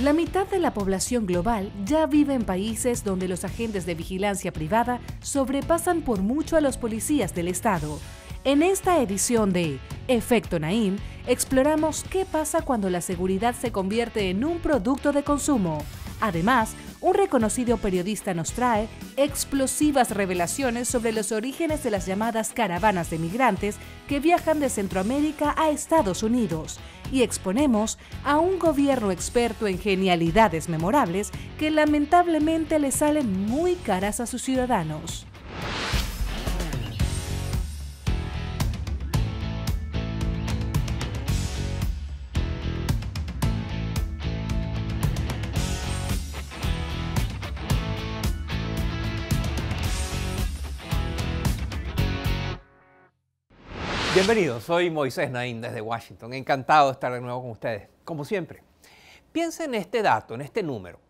La mitad de la población global ya vive en países donde los agentes de vigilancia privada sobrepasan por mucho a los policías del Estado. En esta edición de Efecto Naim, exploramos qué pasa cuando la seguridad se convierte en un producto de consumo. Además, un reconocido periodista nos trae explosivas revelaciones sobre los orígenes de las llamadas caravanas de migrantes que viajan de Centroamérica a Estados Unidos y exponemos a un gobierno experto en genialidades memorables que lamentablemente le salen muy caras a sus ciudadanos. Bienvenidos, soy Moisés Naín desde Washington. Encantado de estar de nuevo con ustedes, como siempre. Piensen en este dato, en este número.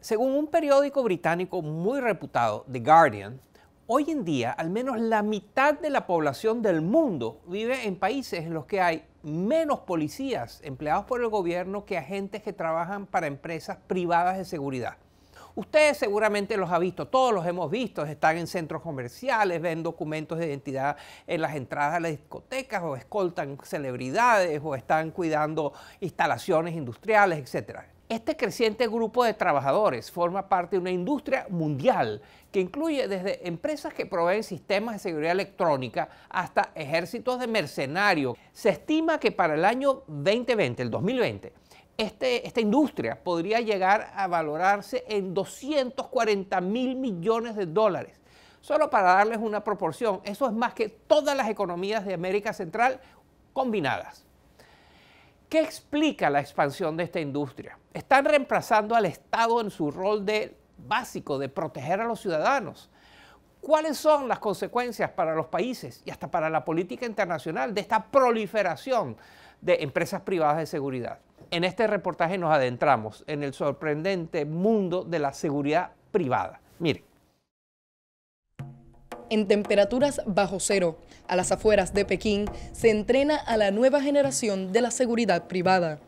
Según un periódico británico muy reputado, The Guardian, hoy en día al menos la mitad de la población del mundo vive en países en los que hay menos policías empleados por el gobierno que agentes que trabajan para empresas privadas de seguridad. Ustedes seguramente los ha visto, todos los hemos visto, están en centros comerciales, ven documentos de identidad en las entradas a las discotecas o escoltan celebridades o están cuidando instalaciones industriales, etc. Este creciente grupo de trabajadores forma parte de una industria mundial que incluye desde empresas que proveen sistemas de seguridad electrónica hasta ejércitos de mercenarios. Se estima que para el año 2020, el 2020, este, esta industria podría llegar a valorarse en 240 mil millones de dólares. Solo para darles una proporción, eso es más que todas las economías de América Central combinadas. ¿Qué explica la expansión de esta industria? Están reemplazando al Estado en su rol de básico de proteger a los ciudadanos. ¿Cuáles son las consecuencias para los países y hasta para la política internacional de esta proliferación de empresas privadas de seguridad? En este reportaje nos adentramos en el sorprendente mundo de la seguridad privada. Mire. En temperaturas bajo cero, a las afueras de Pekín, se entrena a la nueva generación de la seguridad privada.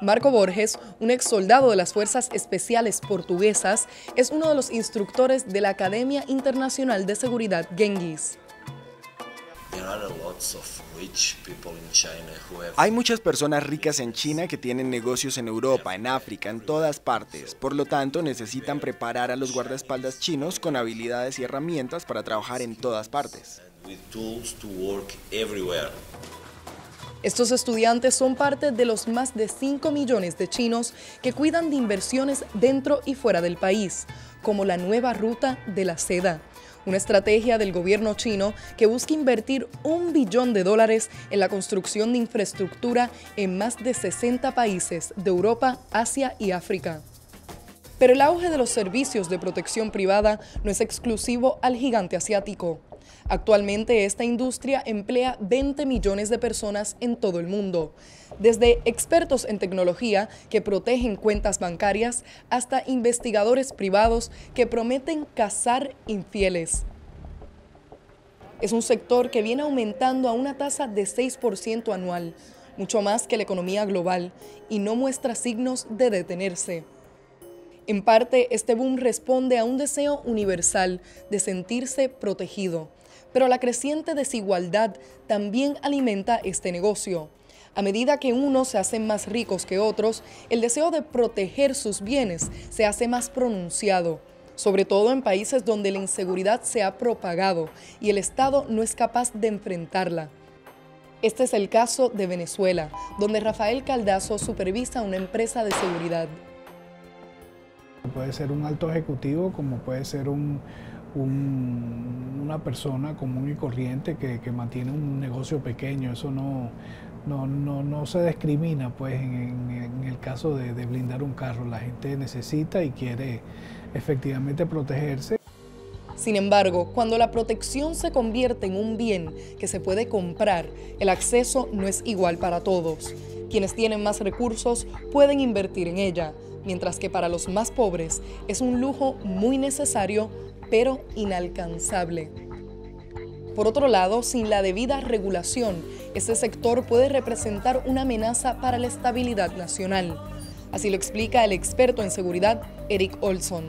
Marco Borges, un ex soldado de las Fuerzas Especiales Portuguesas, es uno de los instructores de la Academia Internacional de Seguridad Genghis. Hay muchas personas ricas en China que tienen negocios en Europa, en África, en todas partes. Por lo tanto, necesitan preparar a los guardaespaldas chinos con habilidades y herramientas para trabajar en todas partes. Estos estudiantes son parte de los más de 5 millones de chinos que cuidan de inversiones dentro y fuera del país, como la nueva ruta de la seda una estrategia del gobierno chino que busca invertir un billón de dólares en la construcción de infraestructura en más de 60 países de Europa, Asia y África. Pero el auge de los servicios de protección privada no es exclusivo al gigante asiático. Actualmente esta industria emplea 20 millones de personas en todo el mundo, desde expertos en tecnología que protegen cuentas bancarias hasta investigadores privados que prometen cazar infieles. Es un sector que viene aumentando a una tasa de 6% anual, mucho más que la economía global, y no muestra signos de detenerse. En parte, este boom responde a un deseo universal de sentirse protegido, pero la creciente desigualdad también alimenta este negocio. A medida que unos se hacen más ricos que otros, el deseo de proteger sus bienes se hace más pronunciado, sobre todo en países donde la inseguridad se ha propagado y el Estado no es capaz de enfrentarla. Este es el caso de Venezuela, donde Rafael Caldazo supervisa una empresa de seguridad. Puede ser un alto ejecutivo como puede ser un, una persona común y corriente que, mantiene un negocio pequeño. Eso no, no, se discrimina pues, en, el caso de, de, blindar un carro. La gente necesita y quiere efectivamente protegerse. Sin embargo, cuando la protección se convierte en un bien que se puede comprar, el acceso no es igual para todos. Quienes tienen más recursos pueden invertir en ella, mientras que para los más pobres es un lujo muy necesario pero inalcanzable. Por otro lado, sin la debida regulación, este sector puede representar una amenaza para la estabilidad nacional. Así lo explica el experto en seguridad Eric Olson.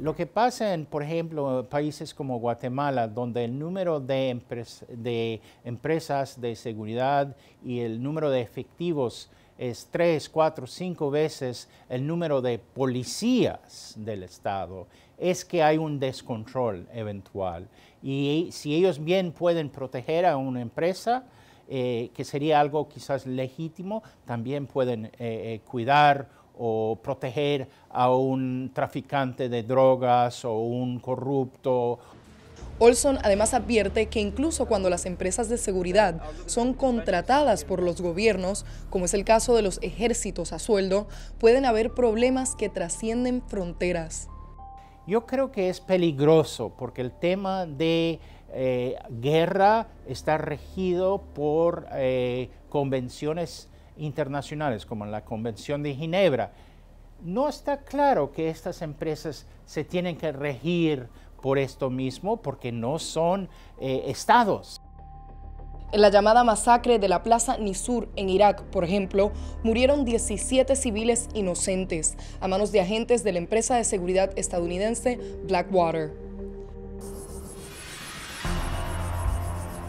Lo que pasa en, por ejemplo, países como Guatemala, donde el número de, de, empresas de seguridad y el número de efectivos es tres, cuatro, cinco veces el número de policías del Estado, es que hay un descontrol eventual. Y si ellos bien pueden proteger a una empresa, eh, que sería algo quizás legítimo, también pueden eh, eh, cuidar o proteger a un traficante de drogas o un corrupto. Olson además advierte que incluso cuando las empresas de seguridad son contratadas por los gobiernos, como es el caso de los ejércitos a sueldo, pueden haber problemas que trascienden fronteras. Yo creo que es peligroso porque el tema de eh, guerra está regido por eh, convenciones internacionales, como la Convención de Ginebra. No está claro que estas empresas se tienen que regir por esto mismo, porque no son eh, estados. En la llamada masacre de la Plaza Nisur en Irak, por ejemplo, murieron 17 civiles inocentes a manos de agentes de la empresa de seguridad estadounidense Blackwater.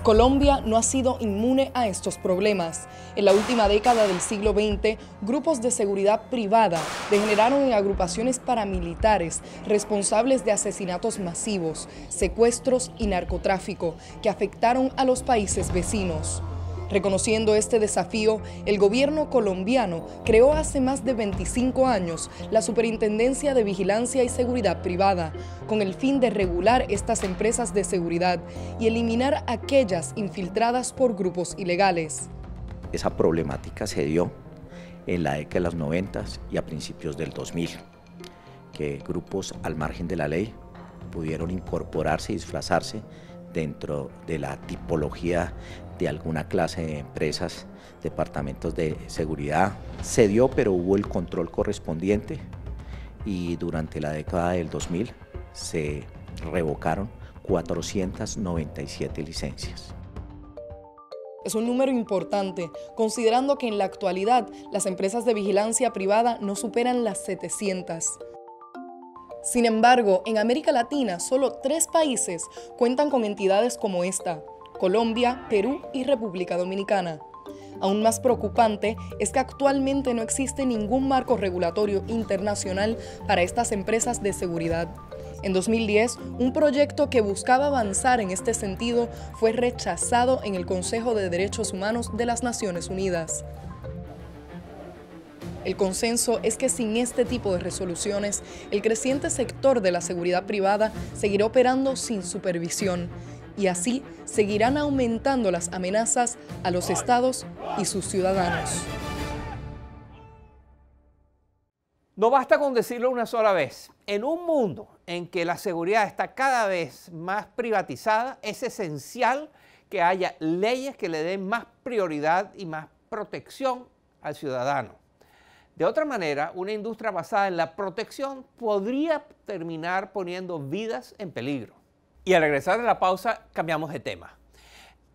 Colombia no ha sido inmune a estos problemas. En la última década del siglo XX, grupos de seguridad privada degeneraron en agrupaciones paramilitares responsables de asesinatos masivos, secuestros y narcotráfico que afectaron a los países vecinos. Reconociendo este desafío, el gobierno colombiano creó hace más de 25 años la Superintendencia de Vigilancia y Seguridad Privada, con el fin de regular estas empresas de seguridad y eliminar aquellas infiltradas por grupos ilegales. Esa problemática se dio en la década de los 90 y a principios del 2000, que grupos al margen de la ley pudieron incorporarse y disfrazarse dentro de la tipología de alguna clase de empresas, departamentos de seguridad. Se dio, pero hubo el control correspondiente y durante la década del 2000 se revocaron 497 licencias. Es un número importante, considerando que en la actualidad las empresas de vigilancia privada no superan las 700. Sin embargo, en América Latina solo tres países cuentan con entidades como esta, Colombia, Perú y República Dominicana. Aún más preocupante es que actualmente no existe ningún marco regulatorio internacional para estas empresas de seguridad. En 2010, un proyecto que buscaba avanzar en este sentido fue rechazado en el Consejo de Derechos Humanos de las Naciones Unidas. El consenso es que sin este tipo de resoluciones, el creciente sector de la seguridad privada seguirá operando sin supervisión y así seguirán aumentando las amenazas a los estados y sus ciudadanos. No basta con decirlo una sola vez. En un mundo en que la seguridad está cada vez más privatizada, es esencial que haya leyes que le den más prioridad y más protección al ciudadano. De otra manera, una industria basada en la protección podría terminar poniendo vidas en peligro. Y al regresar de la pausa, cambiamos de tema.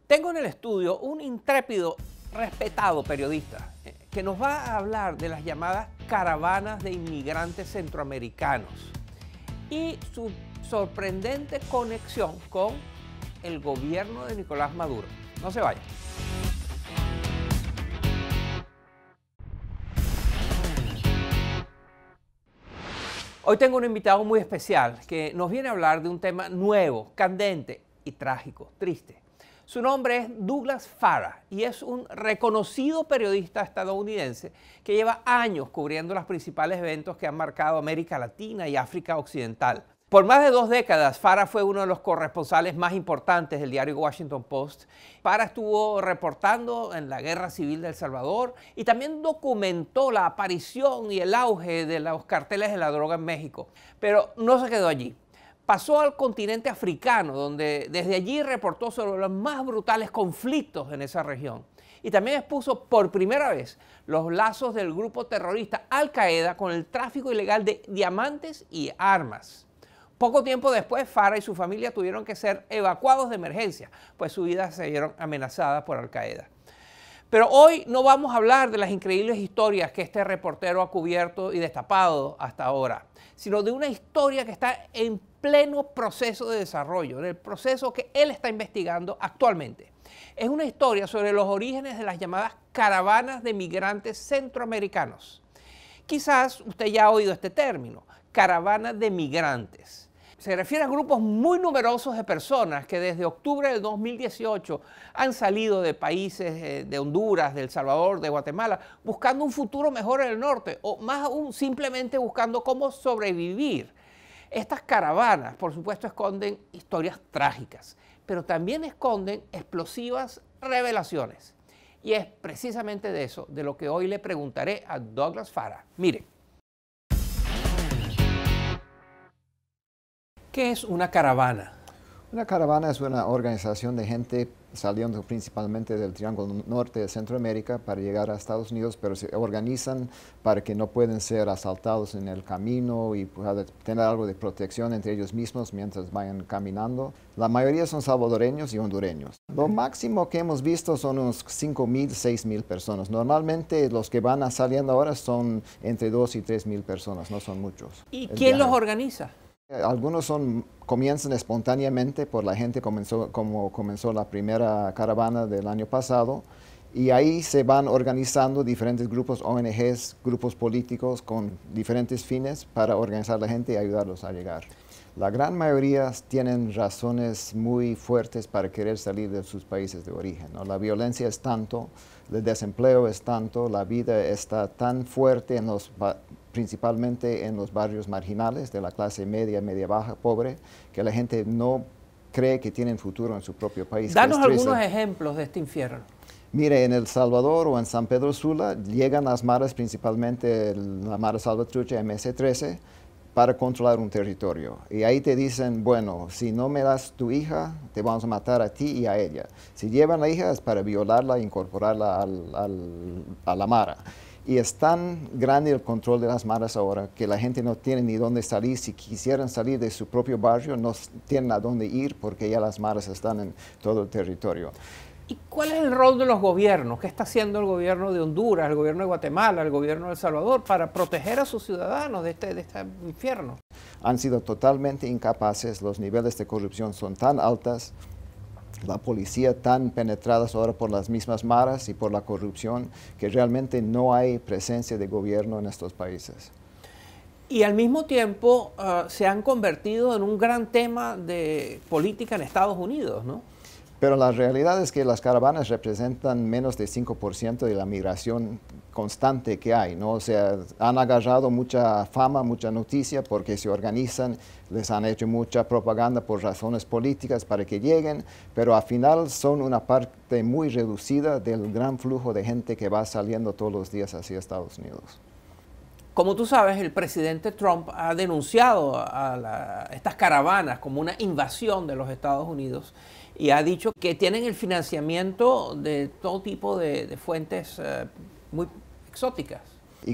Tengo en el estudio un intrépido, respetado periodista eh, que nos va a hablar de las llamadas caravanas de inmigrantes centroamericanos y su sorprendente conexión con el gobierno de Nicolás Maduro. No se vaya. Hoy tengo un invitado muy especial que nos viene a hablar de un tema nuevo, candente y trágico, triste. Su nombre es Douglas Farah y es un reconocido periodista estadounidense que lleva años cubriendo los principales eventos que han marcado América Latina y África Occidental. Por más de dos décadas, Farah fue uno de los corresponsales más importantes del diario Washington Post. Farah estuvo reportando en la Guerra Civil de El Salvador y también documentó la aparición y el auge de los carteles de la droga en México. Pero no se quedó allí. Pasó al continente africano, donde desde allí reportó sobre los más brutales conflictos en esa región. Y también expuso por primera vez los lazos del grupo terrorista Al Qaeda con el tráfico ilegal de diamantes y armas. Poco tiempo después, Farah y su familia tuvieron que ser evacuados de emergencia, pues su vida se vieron amenazada por Al Qaeda. Pero hoy no vamos a hablar de las increíbles historias que este reportero ha cubierto y destapado hasta ahora, sino de una historia que está en pleno proceso de desarrollo, en el proceso que él está investigando actualmente. Es una historia sobre los orígenes de las llamadas caravanas de migrantes centroamericanos. Quizás usted ya ha oído este término, caravana de migrantes se refiere a grupos muy numerosos de personas que desde octubre del 2018 han salido de países eh, de Honduras, de El Salvador, de Guatemala, buscando un futuro mejor en el norte o más aún simplemente buscando cómo sobrevivir. Estas caravanas, por supuesto, esconden historias trágicas, pero también esconden explosivas revelaciones. Y es precisamente de eso de lo que hoy le preguntaré a Douglas Farah. Mire. ¿Qué es una caravana? Una caravana es una organización de gente saliendo principalmente del Triángulo Norte de Centroamérica para llegar a Estados Unidos, pero se organizan para que no pueden ser asaltados en el camino y tener algo de protección entre ellos mismos mientras vayan caminando. La mayoría son salvadoreños y hondureños. Lo máximo que hemos visto son unos 5.000, 6.000 personas. Normalmente los que van saliendo ahora son entre 2 y 3.000 personas, no son muchos. ¿Y quién los organiza? Algunos son, comienzan espontáneamente por la gente comenzó, como comenzó la primera caravana del año pasado y ahí se van organizando diferentes grupos, ONGs, grupos políticos con diferentes fines para organizar la gente y ayudarlos a llegar. La gran mayoría tienen razones muy fuertes para querer salir de sus países de origen. La violencia es tanto, el desempleo es tanto, la vida está tan fuerte en los principalmente en los barrios marginales de la clase media, media baja, pobre, que la gente no cree que tienen futuro en su propio país. Danos algunos ejemplos de este infierno. Mire, en El Salvador o en San Pedro Sula llegan las maras, principalmente la Mara Salvatrucha MS-13, para controlar un territorio. Y ahí te dicen, bueno, si no me das tu hija, te vamos a matar a ti y a ella. Si llevan la hija es para violarla e incorporarla a la Mara. Y es tan grande el control de las maras ahora que la gente no tiene ni dónde salir. Si quisieran salir de su propio barrio, no tienen a dónde ir porque ya las maras están en todo el territorio. ¿Y cuál es el rol de los gobiernos? ¿Qué está haciendo el gobierno de Honduras, el gobierno de Guatemala, el gobierno de El Salvador para proteger a sus ciudadanos de este, de este infierno? Han sido totalmente incapaces, los niveles de corrupción son tan altos la policía tan penetradas ahora por las mismas maras y por la corrupción que realmente no hay presencia de gobierno en estos países. Y al mismo tiempo ah, se han convertido en un gran tema de política en Estados Unidos, ¿no? Pero la realidad es que las caravanas representan menos de 5% de la migración constante que hay, ¿no? O sea, han agarrado mucha fama, mucha noticia porque se organizan, les han hecho mucha propaganda por razones políticas para que lleguen, pero al final son una parte muy reducida del gran flujo de gente que va saliendo todos los días hacia Estados Unidos. Como tú sabes, el presidente Trump ha denunciado a estas caravanas como una invasión de los Estados Unidos y ha dicho que tienen el financiamiento de todo tipo de, fuentes eh, muy exóticas.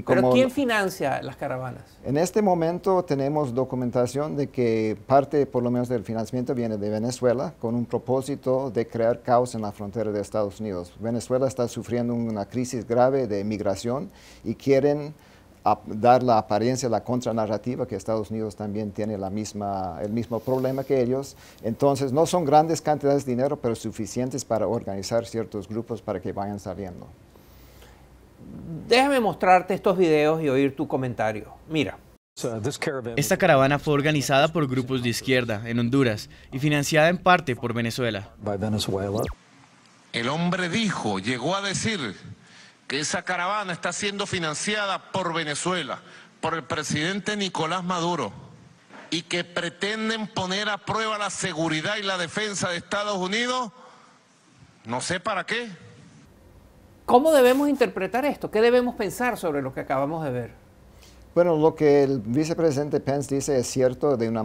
¿Pero quién financia las caravanas? En este momento tenemos documentación de que parte, por lo menos, del financiamiento viene de Venezuela con un propósito de crear caos en la frontera de Estados Unidos. Venezuela está sufriendo una crisis grave de migración y quieren dar la apariencia, la contranarrativa, que Estados Unidos también tiene la misma, el mismo problema que ellos. Entonces, no son grandes cantidades de dinero, pero suficientes para organizar ciertos grupos para que vayan saliendo. Déjame mostrarte estos videos y oír tu comentario. Mira. Esta caravana fue organizada por grupos de izquierda en Honduras y financiada en parte por Venezuela. El hombre dijo, llegó a decir que esa caravana está siendo financiada por Venezuela, por el presidente Nicolás Maduro, y que pretenden poner a prueba la seguridad y la defensa de Estados Unidos, no sé para qué. ¿Cómo debemos interpretar esto? ¿Qué debemos pensar sobre lo que acabamos de ver? Bueno, lo que el vicepresidente Pence dice es cierto de una,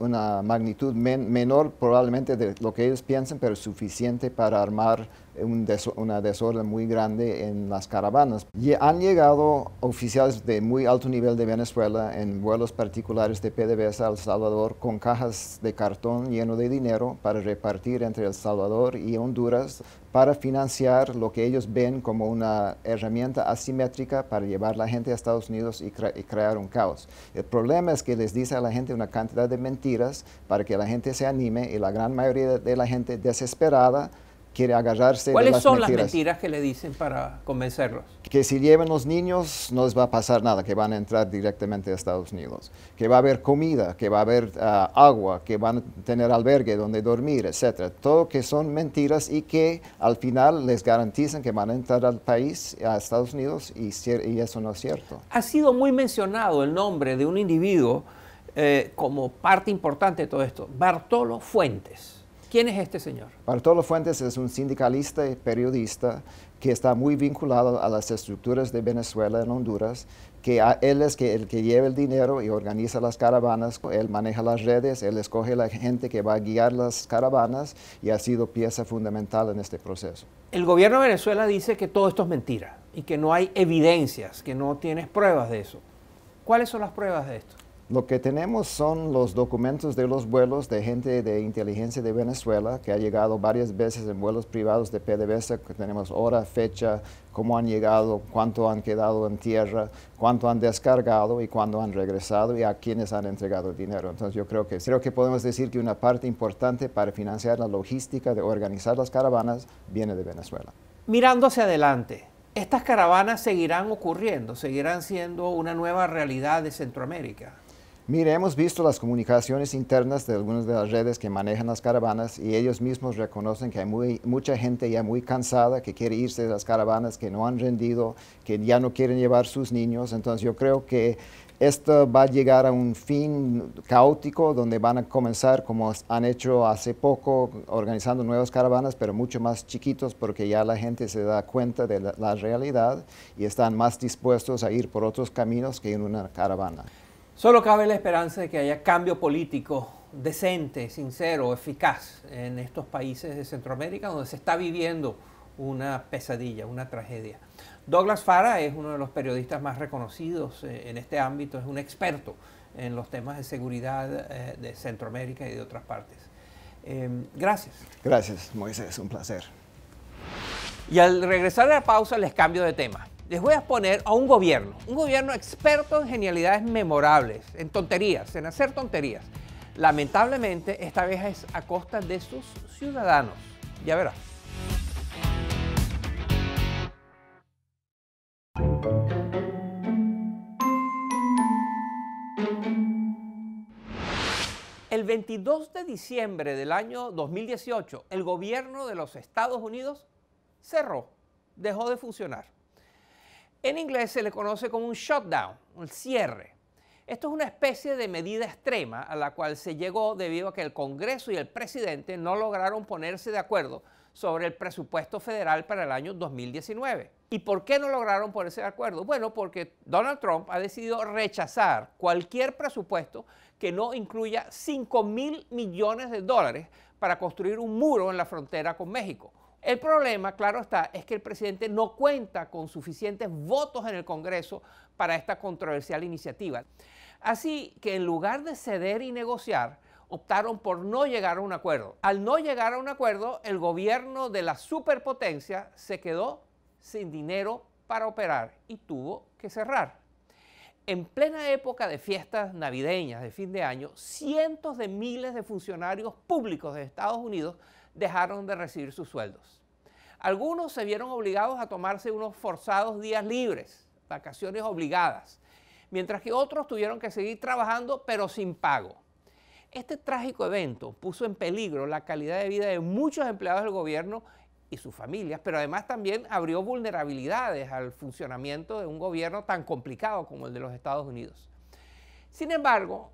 una magnitud menor probablemente de lo que ellos piensan, pero suficiente para armar un una desorden muy grande en las caravanas. Y han llegado oficiales de muy alto nivel de Venezuela en vuelos particulares de PDVSA a El Salvador con cajas de cartón lleno de dinero para repartir entre El Salvador y Honduras para financiar lo que ellos ven como una herramienta asimétrica para llevar la gente a Estados Unidos y, y, crear un caos. El problema es que les dice a la gente una cantidad de mentiras para que la gente se anime y la gran mayoría de la gente desesperada quiere agarrarse ¿Cuáles de las son mentiras. las mentiras que le dicen para convencerlos? Que si llevan los niños no les va a pasar nada, que van a entrar directamente a Estados Unidos, que va a haber comida, que va a haber ah, agua, que van a tener albergue donde dormir, etcétera. Todo que son mentiras y que al final les garantizan que van a entrar al país, a Estados Unidos, y, y eso no es cierto. Ha sido muy mencionado el nombre de un individuo eh, como parte importante de todo esto, Bartolo Fuentes. ¿Quién es este señor? Bartolo Fuentes es un sindicalista y periodista que está muy vinculado a las estructuras de Venezuela en Honduras, que él es que el que lleva el dinero y organiza las caravanas, él maneja las redes, él escoge la gente que va a guiar las caravanas y ha sido pieza fundamental en este proceso. El gobierno de Venezuela dice que todo esto es mentira y que no hay evidencias, que no tienes pruebas de eso. ¿Cuáles son las pruebas de esto? Lo que tenemos son los documentos de los vuelos de gente de inteligencia de Venezuela que ha llegado varias veces en vuelos privados de PDVSA, que tenemos hora, fecha, cómo han llegado, cuánto han quedado en tierra, cuánto han descargado y cuándo han regresado y a quiénes han entregado el dinero. Entonces yo creo que, creo que podemos decir que una parte importante para financiar la logística de organizar las caravanas viene de Venezuela. Mirando hacia adelante, ¿estas caravanas seguirán ocurriendo, seguirán siendo una nueva realidad de Centroamérica? Mire, hemos visto las comunicaciones internas de algunas de las redes que manejan las caravanas y ellos mismos reconocen que hay mucha gente ya muy cansada que quiere irse de las caravanas, que no han rendido, que ya no quieren llevar sus niños. Entonces yo creo que esto va a llegar a un fin caótico donde van a comenzar como han hecho hace poco organizando nuevas caravanas, pero mucho más chiquitos porque ya la gente se da cuenta de la realidad y están más dispuestos a ir por otros caminos que en una caravana. Solo cabe la esperanza de que haya cambio político decente, sincero, eficaz en estos países de Centroamérica donde se está viviendo una pesadilla, una tragedia. Douglas Fara es uno de los periodistas más reconocidos eh, en este ámbito, es un experto en los temas de seguridad eh, de Centroamérica y de otras partes. Em, gracias. Gracias, Moisés, un placer. Y al regresar a la pausa les cambio de tema les voy a poner a un gobierno, un gobierno experto en genialidades memorables, en tonterías, en hacer tonterías. Lamentablemente, esta vez es a costa de sus ciudadanos. Ya verás. El 22 de diciembre del año 2018, el gobierno de los Estados Unidos cerró, dejó de funcionar. En inglés se le conoce como un shutdown, un cierre. Esto es una especie de medida extrema a la cual se llegó debido a que el Congreso y el presidente no lograron ponerse de acuerdo sobre el presupuesto federal para el año 2019. ¿Y por qué no lograron ponerse de acuerdo? Bueno, porque Donald Trump ha decidido rechazar cualquier presupuesto que no incluya 5 mil millones de dólares para construir un muro en la frontera con México el problema, claro está, es que el presidente no cuenta con suficientes votos en el Congreso para esta controversial iniciativa. Así que en lugar de ceder y negociar, optaron por no llegar a un acuerdo. Al no llegar a un acuerdo, el gobierno de la superpotencia se quedó sin dinero para operar y tuvo que cerrar. En plena época de fiestas navideñas de fin de año, cientos de miles de funcionarios públicos de Estados Unidos dejaron de recibir sus sueldos. Algunos se vieron obligados a tomarse unos forzados días libres, vacaciones obligadas, mientras que otros tuvieron que seguir trabajando pero sin pago. Este trágico evento puso en peligro la calidad de vida de muchos empleados del gobierno y sus familias, pero además también abrió vulnerabilidades al funcionamiento de un gobierno tan complicado como el de los Estados Unidos. Sin embargo,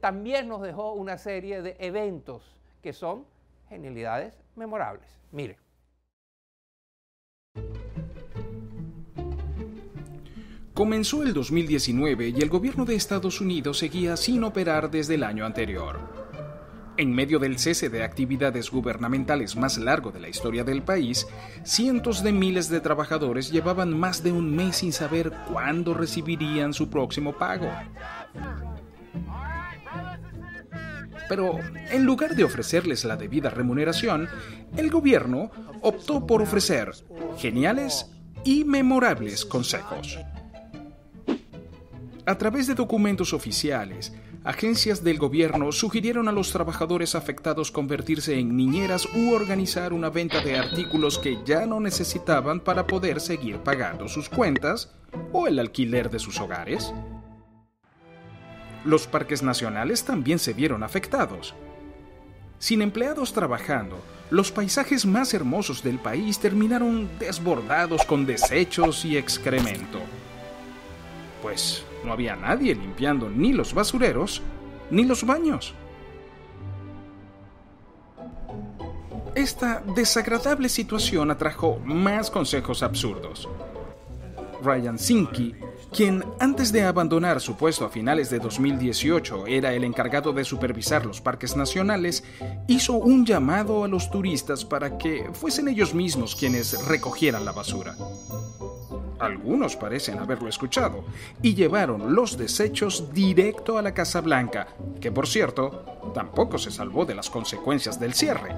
también nos dejó una serie de eventos que son genialidades memorables. Mire. Comenzó el 2019 y el gobierno de Estados Unidos seguía sin operar desde el año anterior. En medio del cese de actividades gubernamentales más largo de la historia del país, cientos de miles de trabajadores llevaban más de un mes sin saber cuándo recibirían su próximo pago. Pero en lugar de ofrecerles la debida remuneración, el gobierno optó por ofrecer geniales y memorables consejos. A través de documentos oficiales, agencias del gobierno sugirieron a los trabajadores afectados convertirse en niñeras u organizar una venta de artículos que ya no necesitaban para poder seguir pagando sus cuentas o el alquiler de sus hogares. Los parques nacionales también se vieron afectados. Sin empleados trabajando, los paisajes más hermosos del país terminaron desbordados con desechos y excremento. Pues no había nadie limpiando ni los basureros ni los baños. Esta desagradable situación atrajo más consejos absurdos. Ryan Sinky quien antes de abandonar su puesto a finales de 2018 era el encargado de supervisar los parques nacionales, hizo un llamado a los turistas para que fuesen ellos mismos quienes recogieran la basura. Algunos parecen haberlo escuchado y llevaron los desechos directo a la Casa Blanca, que por cierto tampoco se salvó de las consecuencias del cierre.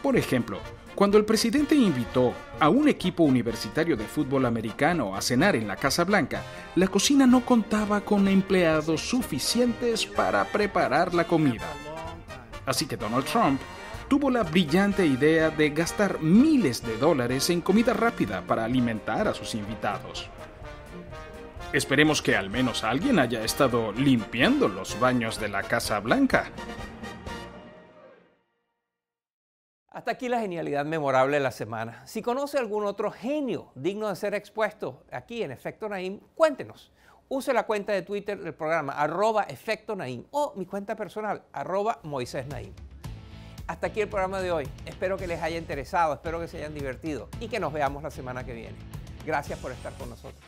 Por ejemplo, cuando el presidente invitó a un equipo universitario de fútbol americano a cenar en la Casa Blanca, la cocina no contaba con empleados suficientes para preparar la comida. Así que Donald Trump tuvo la brillante idea de gastar miles de dólares en comida rápida para alimentar a sus invitados. Esperemos que al menos alguien haya estado limpiando los baños de la Casa Blanca. Hasta aquí la genialidad memorable de la semana. Si conoce algún otro genio digno de ser expuesto aquí en Efecto Naim, cuéntenos. Use la cuenta de Twitter del programa, arroba Efecto Naim, o mi cuenta personal, arroba Moisés Naim. Hasta aquí el programa de hoy. Espero que les haya interesado, espero que se hayan divertido y que nos veamos la semana que viene. Gracias por estar con nosotros.